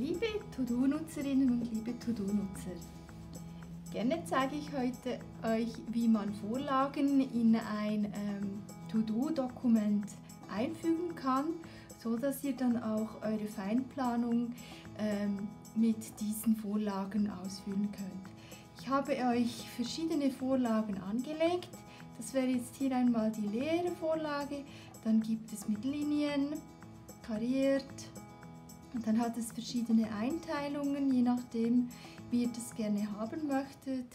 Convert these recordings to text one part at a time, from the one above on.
Liebe To-Do-Nutzerinnen und liebe To-Do-Nutzer, gerne zeige ich heute euch, wie man Vorlagen in ein ähm, To-Do-Dokument einfügen kann, so dass ihr dann auch eure Feinplanung ähm, mit diesen Vorlagen ausführen könnt. Ich habe euch verschiedene Vorlagen angelegt. Das wäre jetzt hier einmal die leere Vorlage, dann gibt es mit Linien, kariert, und dann hat es verschiedene Einteilungen, je nachdem, wie ihr das gerne haben möchtet.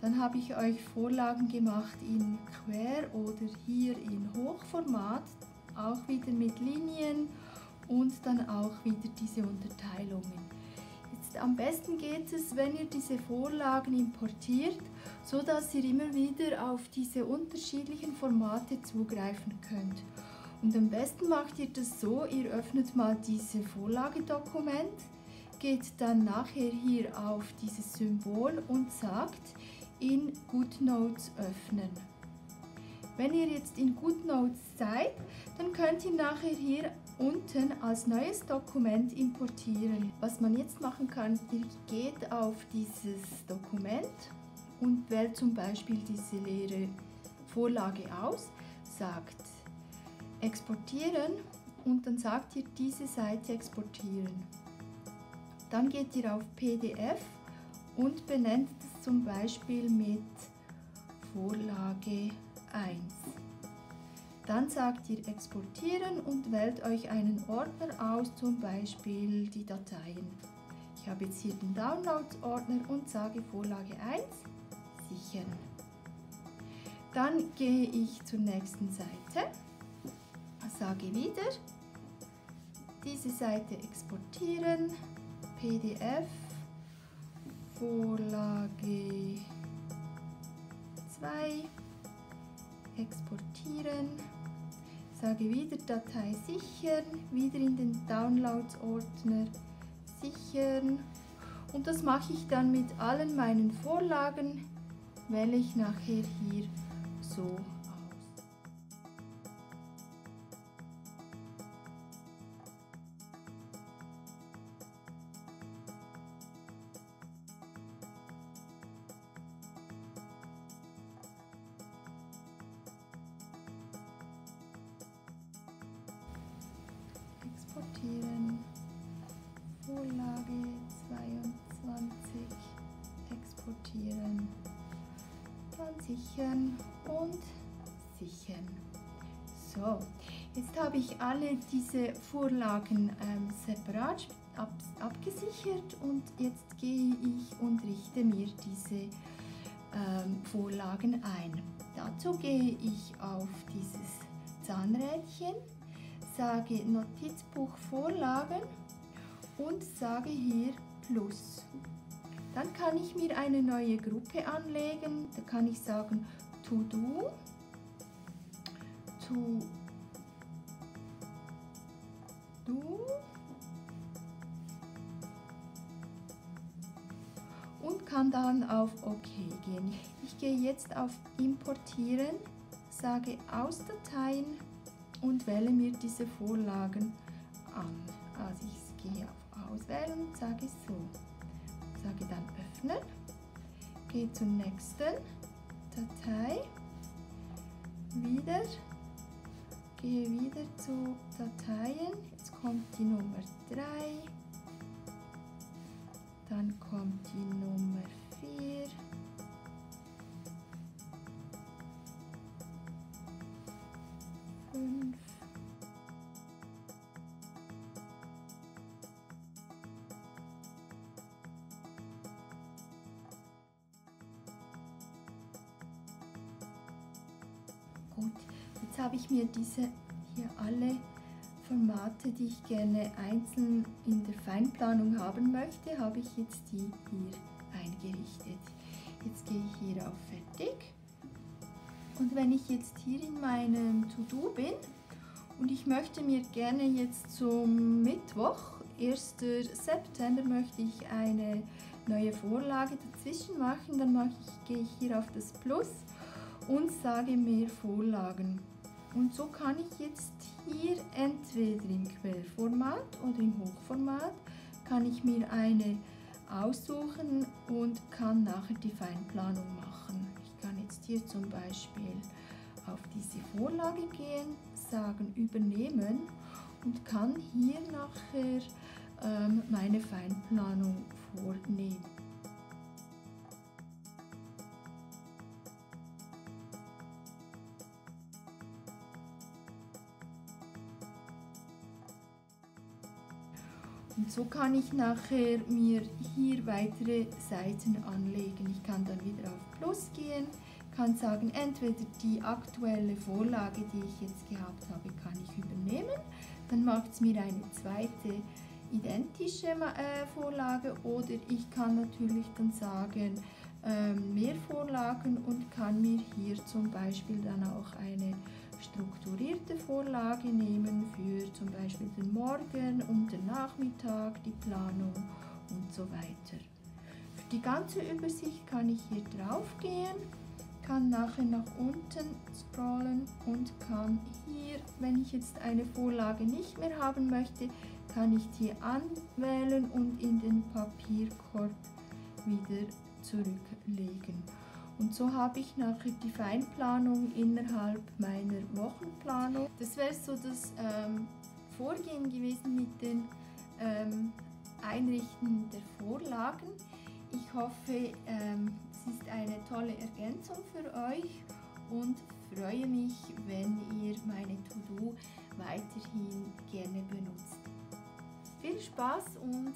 Dann habe ich euch Vorlagen gemacht in Quer- oder hier in Hochformat, auch wieder mit Linien und dann auch wieder diese Unterteilungen. Jetzt am besten geht es, wenn ihr diese Vorlagen importiert, so dass ihr immer wieder auf diese unterschiedlichen Formate zugreifen könnt. Und am besten macht ihr das so, ihr öffnet mal dieses Vorlagedokument, geht dann nachher hier auf dieses Symbol und sagt in GoodNotes öffnen. Wenn ihr jetzt in GoodNotes seid, dann könnt ihr nachher hier unten als neues Dokument importieren. Was man jetzt machen kann, ihr geht auf dieses Dokument und wählt zum Beispiel diese leere Vorlage aus, sagt exportieren und dann sagt ihr diese Seite exportieren. Dann geht ihr auf PDF und benennt es zum Beispiel mit Vorlage 1. Dann sagt ihr exportieren und wählt euch einen Ordner aus, zum Beispiel die Dateien. Ich habe jetzt hier den Downloads-Ordner und sage Vorlage 1 sichern. Dann gehe ich zur nächsten Seite sage wieder, diese Seite exportieren, PDF, Vorlage 2, exportieren, sage wieder Datei sichern, wieder in den Downloads-Ordner sichern. Und das mache ich dann mit allen meinen Vorlagen, wähle ich nachher hier so sichern und sichern. So, jetzt habe ich alle diese Vorlagen ähm, separat ab, abgesichert und jetzt gehe ich und richte mir diese ähm, Vorlagen ein. Dazu gehe ich auf dieses Zahnrädchen sage Notizbuch Vorlagen und sage hier Plus. Dann kann ich mir eine neue Gruppe anlegen. Da kann ich sagen To Do, To Do und kann dann auf OK gehen. Ich gehe jetzt auf Importieren, sage aus Dateien und wähle mir diese Vorlagen an. Also ich gehe auf Auswählen und sage so. Sage dann Öffnen. Gehe zur nächsten Datei. Wieder. Gehe wieder zu Dateien. Jetzt kommt die Nummer 3. Dann kommt die Nummer jetzt habe ich mir diese hier alle Formate, die ich gerne einzeln in der Feinplanung haben möchte, habe ich jetzt die hier eingerichtet. Jetzt gehe ich hier auf Fertig und wenn ich jetzt hier in meinem To-Do bin und ich möchte mir gerne jetzt zum Mittwoch, 1. September, möchte ich eine neue Vorlage dazwischen machen, dann mache ich, gehe ich hier auf das Plus und sage mehr Vorlagen. Und so kann ich jetzt hier entweder im Quellformat oder im Hochformat kann ich mir eine aussuchen und kann nachher die Feinplanung machen. Ich kann jetzt hier zum Beispiel auf diese Vorlage gehen, sagen übernehmen und kann hier nachher ähm, meine Feinplanung vornehmen. Und so kann ich nachher mir hier weitere Seiten anlegen. Ich kann dann wieder auf Plus gehen, kann sagen, entweder die aktuelle Vorlage, die ich jetzt gehabt habe, kann ich übernehmen. Dann macht es mir eine zweite identische äh, Vorlage oder ich kann natürlich dann sagen, ähm, mehr Vorlagen und kann mir hier zum Beispiel dann auch eine strukturierte Vorlage nehmen für zum Beispiel den Morgen und den Nachmittag, die Planung und so weiter. Für die ganze Übersicht kann ich hier drauf gehen, kann nachher nach unten scrollen und kann hier, wenn ich jetzt eine Vorlage nicht mehr haben möchte, kann ich die anwählen und in den Papierkorb wieder zurücklegen. Und so habe ich nachher die Feinplanung innerhalb meiner Wochenplanung. Das wäre so das ähm, Vorgehen gewesen mit dem ähm, Einrichten der Vorlagen. Ich hoffe, ähm, es ist eine tolle Ergänzung für euch und freue mich, wenn ihr meine To-Do weiterhin gerne benutzt. Viel Spaß und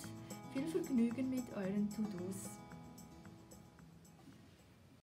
viel Vergnügen mit euren To-Dos.